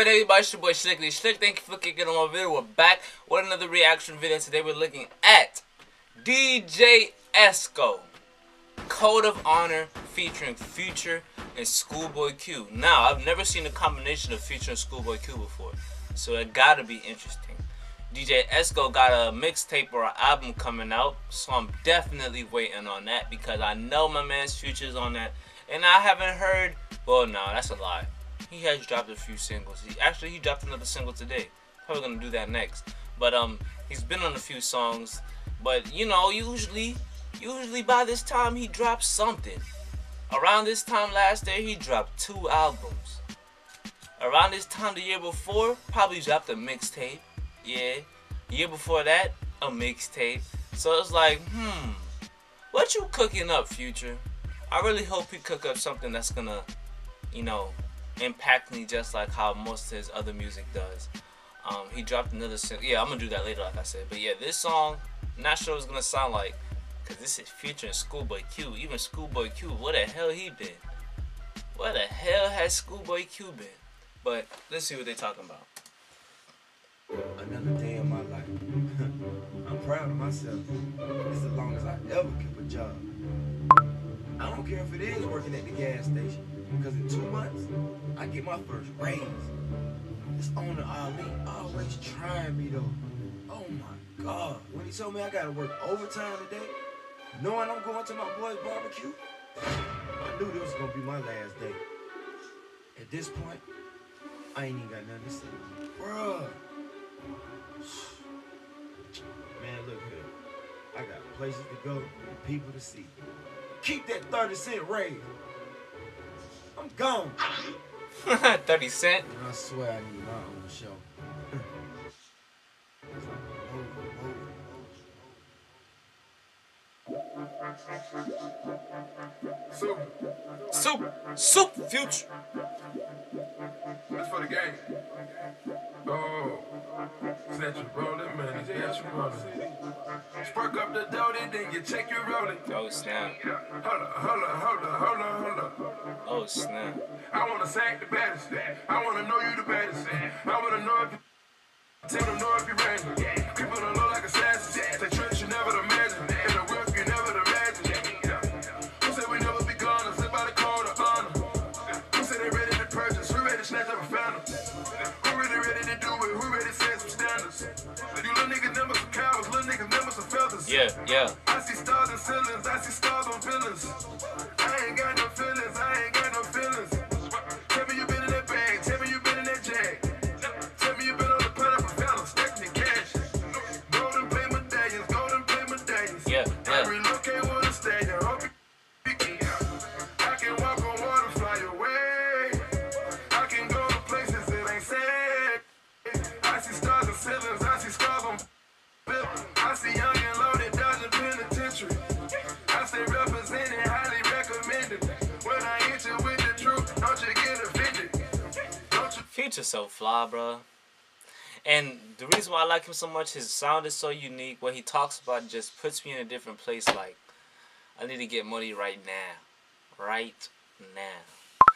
poppin', everybody? It's your boy Slickly Slick. Thank you for kicking on my video. We're back with another reaction video. Today we're looking at DJ Esco, Code of Honor featuring Future and Schoolboy Q. Now, I've never seen a combination of Future and Schoolboy Q before, so it gotta be interesting. DJ Esco got a mixtape or an album coming out, so I'm definitely waiting on that because I know my man's Future's on that, and I haven't heard. Well, no, that's a lie. He has dropped a few singles. He actually he dropped another single today. Probably gonna do that next. But um, he's been on a few songs. But you know, usually, usually by this time he drops something. Around this time last year, he dropped two albums. Around this time the year before, probably dropped a mixtape. Yeah. Year before that, a mixtape. So it's like, hmm, what you cooking up, Future? I really hope he cook up something that's gonna, you know, impact me just like how most of his other music does. Um, he dropped another single. Yeah, I'm gonna do that later, like I said. But yeah, this song, not sure it's gonna sound like, cause this is featuring Schoolboy Q. Even Schoolboy Q, what the hell he been? Where the hell has Schoolboy Q been? But let's see what they talking about. Another day in my life. I'm proud of myself. It's the longest I ever kept a job. I don't care if it is working at the gas station, because in two months, get my first raise. This owner Ali always trying me though. Oh my God. When he told me I gotta work overtime today, knowing I'm going to my boy's barbecue, I knew this was gonna be my last day. At this point, I ain't even got nothing to say. Bruh. Man, look here. I got places to go and people to see. Keep that 30 cent raise. I'm gone. 30 Cent. And I swear I need my own show. Soup. Soup. Soup, Future. That's for the game. Oh. Snatch you rolling, man. Snatch you rolling. Spark up the dough, then you check your rolling. Oh, snap. Hold up, hold up, hold up, hold up, hold up. Oh, snap. I wanna sack the baddest. I wanna know you the baddest. I wanna know if you tell them know if you ready. People don't look like assassins. They tricks you never imagine. In the whip you never imagine. Who said we never be gone? I sit by the code of honor. Who said they ready to purchase? Who ready to snatch up a phantom? Who really ready to do it? Who ready to set some standards? You little niggas never some cowards. Little niggas never some feathers. Yeah, yeah. I see stars and ceilings, I see stars on villains. Don't so fly, bro. And the reason why I like him so much, his sound is so unique. What he talks about just puts me in a different place. Like, I need to get money right now, right now.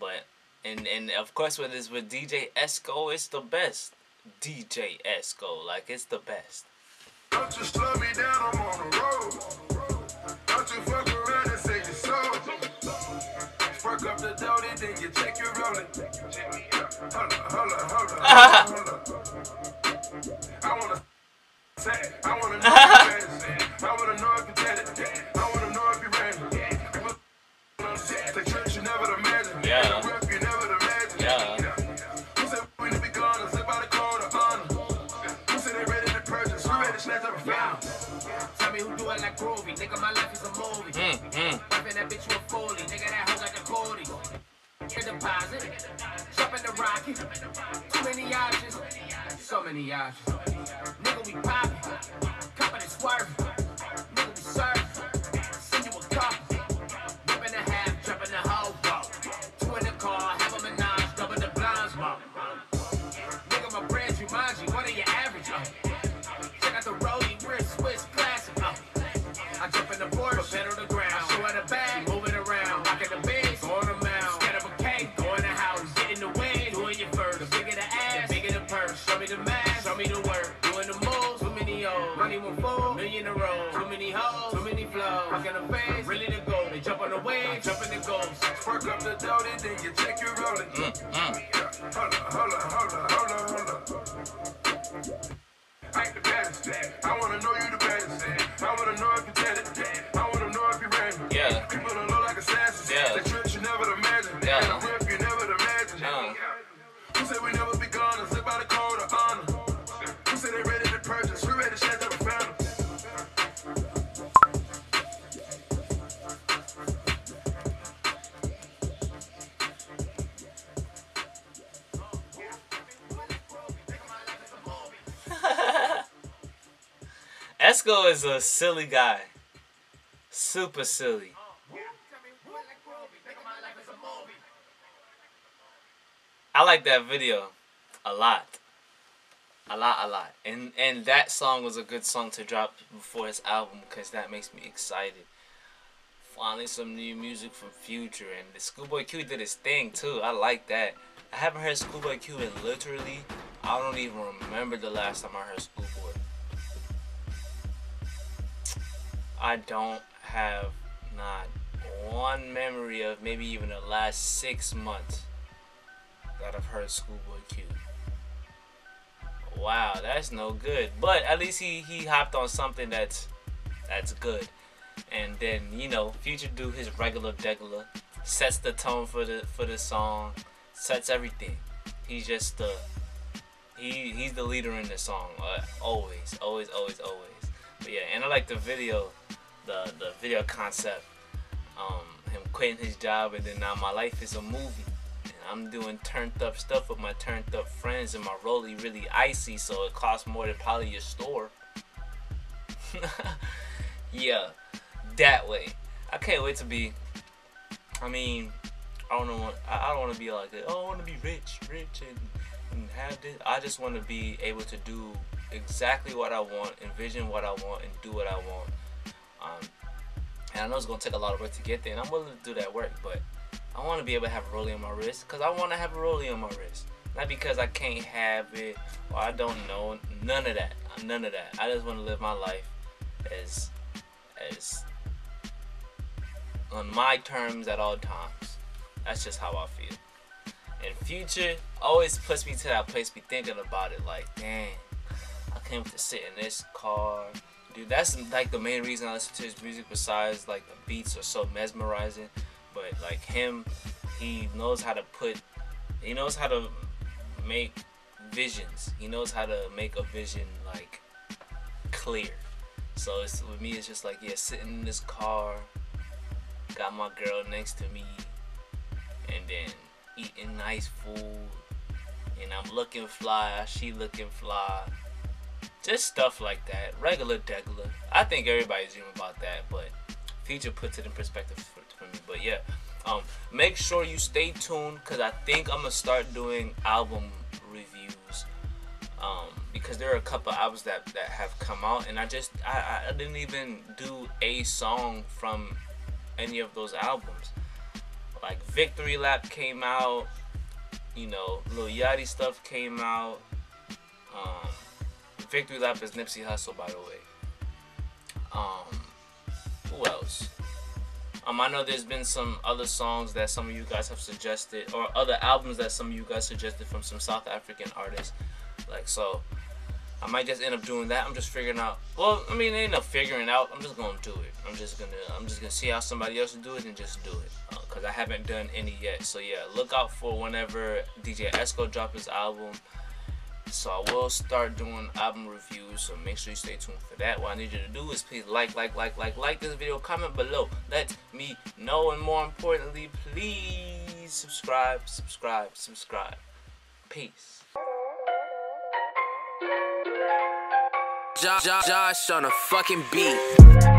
But and and of course, with this with DJ Esco, it's the best. DJ Esco, like it's the best. Fuck up the dough, then you your rolling. Hold up, hold up, hold up, hold up. I wanna say, I wanna know if you. I wanna know if you ready. I wanna know if you ready. People on set, they trick you never imagine. Yeah. The whip, you never imagine. Yeah. Who said we need to be gone and sit by the code of honor? Who said they ready to purchase? Who ready to snatch up a fountain? Tell me who do it like groovy, nigga. My life is a movie. Mm, mm. Rapping that bitch a foley, nigga. That hoe got the Cody. Hit deposit, jump in the rocket. Too many options, so many options. Nigga, we poppin', company swerving. The then you check your rolling. Mm, mm. Hold up, hold up, hold up, Esco is a silly guy. Super silly. I like that video a lot. A lot, a lot. And and that song was a good song to drop before his album because that makes me excited. Finally some new music from Future and the Schoolboy Q did his thing too. I like that. I haven't heard Schoolboy Q in literally I don't even remember the last time I heard Schoolboy. I don't have not one memory of maybe even the last six months that I've heard Schoolboy Q. Wow, that's no good. But at least he, he hopped on something that's that's good. And then, you know, Future do his regular degular, sets the tone for the for the song, sets everything. He's just the he he's the leader in the song. Uh, always, always, always, always. But yeah, and I like the video, the the video concept. Um, him quitting his job and then now my life is a movie. And I'm doing turned up stuff with my turned up friends and my rollie really icy, so it costs more than probably your store. yeah, that way. I can't wait to be. I mean, I don't know. I I don't want to be like, oh, I want to be rich, rich, and, and have this. I just want to be able to do exactly what I want, envision what I want, and do what I want. Um, and I know it's gonna take a lot of work to get there, and I'm willing to do that work. But I want to be able to have a rollie on my wrist, cause I want to have a rollie on my wrist. Not because I can't have it or I don't know. None of that. None of that. I just want to live my life as as on my terms at all times. That's just how I feel. And future always puts me to that place, be thinking about it like, dang, I came to sit in this car. Dude, that's like the main reason I listen to his music besides like the beats are so mesmerizing. But like him, he knows how to put he knows how to make visions. He knows how to make a vision like clear. So it's with me it's just like yeah, sitting in this car, got my girl next to me, and then eating nice food, and I'm looking fly, she looking fly. Just stuff like that, regular degular. I think everybody's dreaming about that, but Future puts it in perspective for, for me. But yeah, um, make sure you stay tuned because I think I'm gonna start doing album reviews. Um, because there are a couple albums that, that have come out, and I just I, I didn't even do a song from any of those albums. Like Victory Lap came out, you know, Lil Yachty stuff came out. Um, Victory Lap is Nipsey Hussle, by the way. Um, who else? Um, I know there's been some other songs that some of you guys have suggested, or other albums that some of you guys suggested from some South African artists. Like so, I might just end up doing that. I'm just figuring out. Well, I mean, ain't no figuring out. I'm just gonna do it. I'm just gonna. I'm just gonna see how somebody else do it and just do it. Uh, Cause I haven't done any yet. So yeah, look out for whenever DJ Esco drop his album. So I will start doing album reviews. So make sure you stay tuned for that. What I need you to do is please like, like, like, like, like this video. Comment below. Let me know, and more importantly, please subscribe, subscribe, subscribe. Peace. Josh, Josh on a fucking beat.